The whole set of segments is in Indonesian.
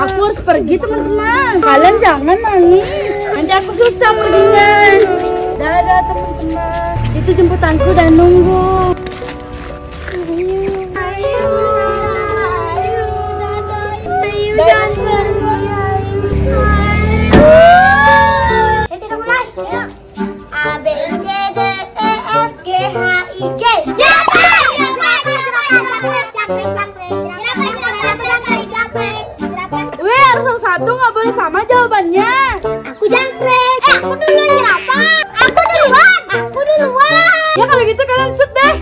Aku harus pergi teman-teman. Kalian jangan nangis. Nanti aku susah perginya. Dadah teman-teman. Itu jemputanku dan nunggu. Harus satu-satu nggak boleh sama jawabannya. Aku jangkrik. Eh, aku dulu kenapa? Aku duluan. Aku duluan. Ya kalau gitu kalian shoot deh.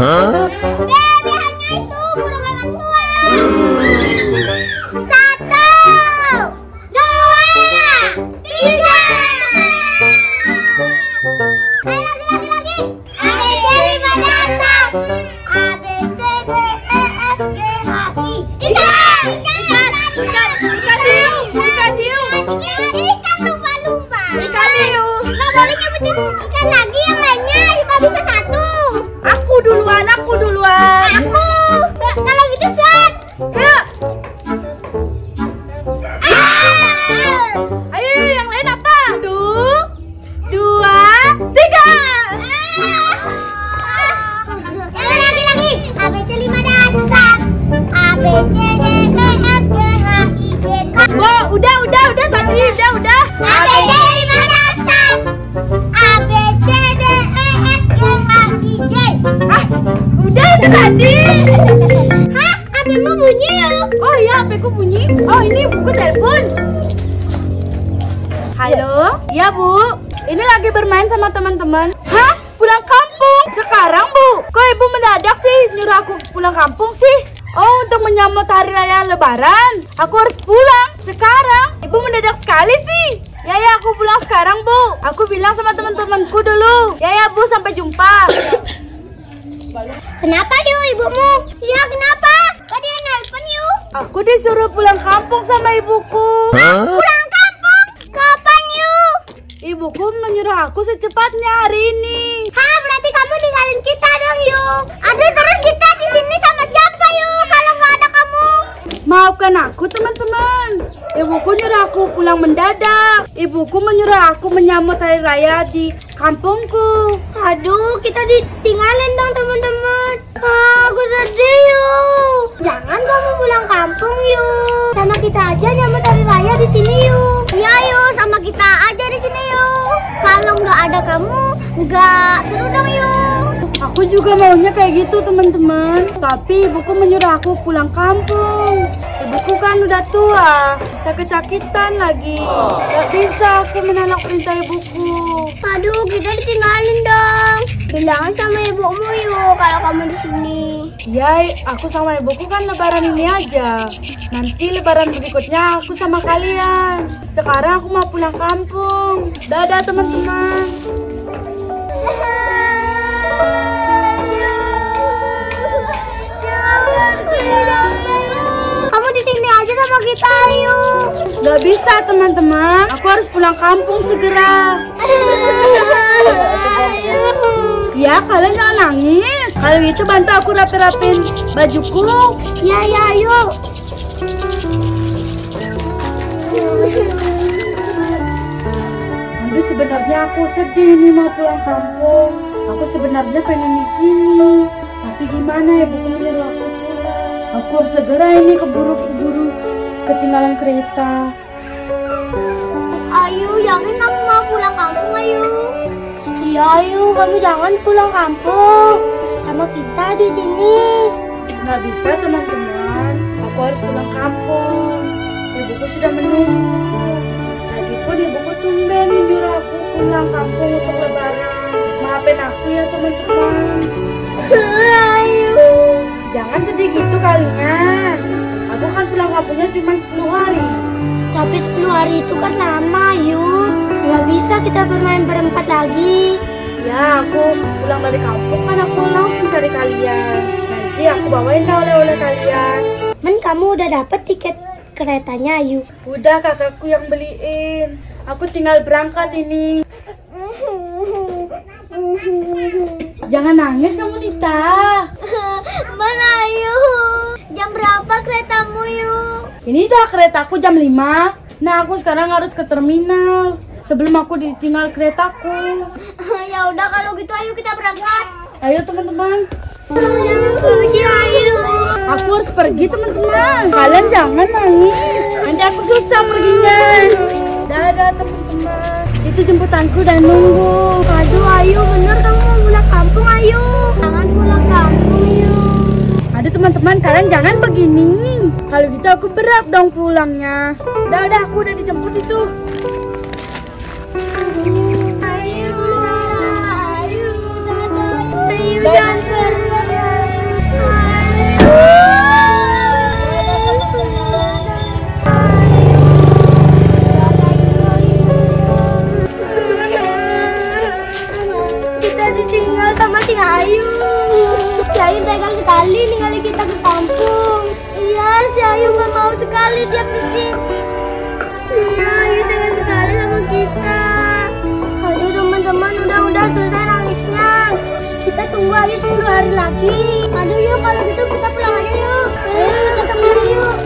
Baby, hanya itu. Burung kakak tua. Satu. Dua. Tiga. Ayo lagi, lagi, lagi. A, B, C, lima dasar. A, B, C, D, E, F, G, H, I. Ikan! Ikan! Ikan! Ikan hiu, ikan hiu. Ikan, ikan lumba-lumba. Ikan hiu. Nggak boleh nyebutin ikan lagi Ah! ayo, yang lain apa? Satu, dua, tiga. Lagi lagi. Lima dasar. D E F G H I J K. Wah, udah, udah, udah tadi, udah, udah. A B C lima dasar. A B C D E F G H I J. Ah, udah, udah tadi. Bunyi ya? Oh iya, HP ku bunyi. Oh, ini buku telepon. Halo? Ya, Bu. Ini lagi bermain sama teman-teman. Hah? Pulang kampung? Sekarang, Bu? Kok Ibu mendadak sih nyuruh aku pulang kampung sih? Oh, untuk menyambut hari raya lebaran. Aku harus pulang sekarang. Ibu mendadak sekali sih. Ya ya, aku pulang sekarang, Bu. Aku bilang sama teman-temanku dulu. Ya ya, Bu, sampai jumpa. Kenapa yuk ibumu? Iya kenapa? Kok dia nelpon yuk? Aku disuruh pulang kampung sama ibuku. Pulang kampung? Kapan yuk? Ibuku menyuruh aku secepatnya hari ini. Hah berarti kamu ninggalin kita dong yuk? Ada terus kita di sini sama siapa yuk? Kalau nggak ada kamu? Maafkan aku teman-teman. Ibuku nyuruh aku pulang mendadak. Ibuku menyuruh aku menyambut hari raya di kampungku. Aduh kita ditinggalin dong teman-teman. Ah, aku sedih yuk. Jangan kamu pulang kampung yuk. Sama kita aja nyambut hari raya di sini yuk. Iya yuk sama kita aja di sini yuk. Kalau nggak ada kamu nggak seru dong yuk. Aku juga maunya kayak gitu teman-teman. Tapi ibuku menyuruh aku pulang kampung. Ibuku kan udah tua, sakit-sakitan lagi. Gak bisa aku menolak perintah ibuku. Aduh, kita ditinggalin dong. Bilang sama ibumu yuk kalau kamu di sini. Ya, aku sama ibuku kan lebaran ini aja. Nanti lebaran berikutnya aku sama kalian. Sekarang aku mau pulang kampung. Dadah teman-teman. Kamu di sini aja sama kita yuk. Gak bisa teman-teman. Aku harus pulang kampung segera. Ya, kalian jangan nangis. Kalau gitu bantu aku rapi-rapin bajuku. Ya ya yuk. Aduh, sebenarnya aku sedih nih mau pulang kampung. Aku sebenarnya pengen di sini. Tapi gimana ya, menyuruh aku. Aku harus segera ini keburu-keburu ketinggalan kereta. Ayu, yakin kamu mau pulang kampung ayu? Iya ayu, kamu jangan pulang kampung. Sama kita di sini. Nggak bisa teman-teman. Aku harus pulang kampung. Ibuku sudah menunggu. Tadi pun ibuku tumben menyuruh aku pulang kampung untuk lebaran. Maafin aku ya teman-teman. Jangan sedih gitu kalian. Aku kan pulang kampungnya cuma 10 hari. Tapi 10 hari itu kan lama, yuk. Nggak bisa kita bermain berempat lagi. Ya, aku pulang dari kampung kan aku langsung cari kalian. Nanti aku bawain oleh-oleh kalian. Men, kamu udah dapet tiket keretanya, Ayu. Udah kakakku yang beliin. Aku tinggal berangkat ini. Jangan nangis kamu Nita. Mana Ayu? Berapa keretamu, yuk? Ini dah keretaku jam 5. Nah, aku sekarang harus ke terminal. Sebelum aku ditinggal keretaku. ya udah kalau gitu ayo kita berangkat. Ayo teman-teman. Pergi. Aku harus pergi teman-teman. Kalian jangan nangis. Nanti aku susah perginya. Dadah teman-teman. Itu jemputanku dan nunggu. Aduh Ayu, bener kamu mau pulang kampung Ayu. Jangan pulang kampung yuk. Aduh teman-teman, kalian jangan begini. Kalau gitu aku berat dong pulangnya. Udah, udah, aku udah dijemput itu. Sekali dia pergi. Iya, Ayu tegang sekali sama kita. Aduh teman-teman, udah-udah selesai nangisnya. Kita tunggu Ayu 10 hari lagi. Aduh yuk, kalau gitu kita pulang aja yuk. Ayo kita pulang yuk.